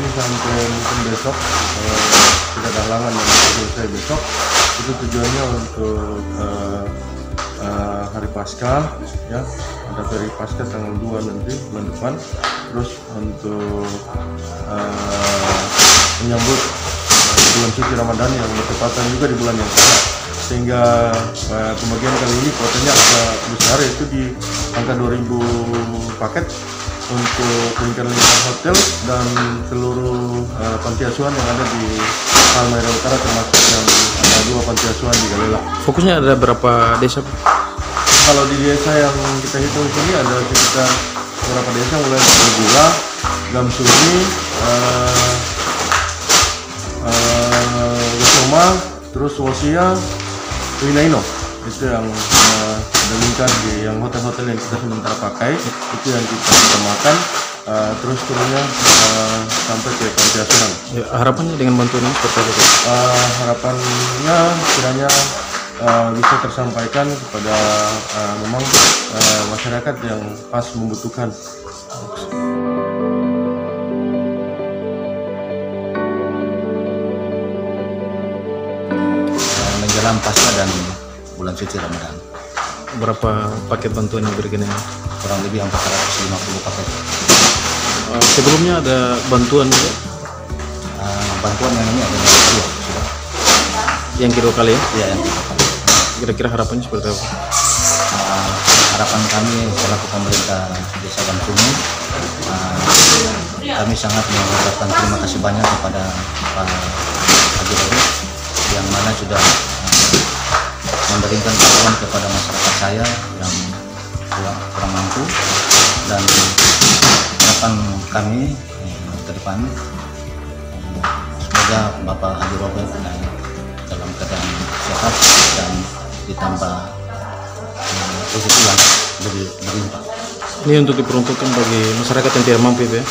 sampai mungkin besok eh, tidak halangan yang selesai besok. Itu tujuannya untuk eh, eh, hari Paskah ya. Ada hari Paskah tanggal 2 nanti bulan depan. Terus untuk eh, menyambut bulan suci Ramadan yang bertepatan juga di bulan yang sama. Sehingga eh, pembagian kali ini kuotanya agak besar yaitu di angka 2000 paket untuk lingkar-lingkar hotel dan seluruh eh, panti asuhan yang ada di Halmahera Utara termasuk yang ada dua panti asuhan di Galela. Fokusnya ada berapa desa? Kalau di desa yang kita hitung sini ada sekitar beberapa desa mulai dari Gula, Gamsuni, eh, eh, Wesoma, terus Wosia, Winaino itu yang ada lingkar di yang hotel-hotel yang kita sementara pakai itu yang kita utamakan eh, terus turunnya eh, sampai ke panti asuhan. Ya, harapannya dengan bantuan ini seperti apa? Eh, harapannya kiranya eh, bisa tersampaikan kepada eh, memang eh, masyarakat yang pas membutuhkan. menjelang pasca dan bulan suci Ramadan Berapa paket bantuan yang diberikan ini? kurang lebih hampir 150 paket Eh, sebelumnya ada bantuan juga Eh, bantuan yang ini ada yang kedua sudah yang kedua kali ya. ya yang kedua kali. Kira-kira harapannya seperti apa? Eh, harapan kami selaku pemerintah desa Gamsumi eh, kami sangat mengucapkan terima kasih banyak kepada Pak Haji yang mana sudah memberikan bantuan kepada masyarakat saya yang kurang, kurang mampu dan harapan kami eh, ke depan semoga Bapak Haji Robi eh, dalam keadaan sehat dan ditambah eh, rezeki yang lebih berlimpah. Ini untuk diperuntukkan bagi masyarakat yang tidak mampu ya.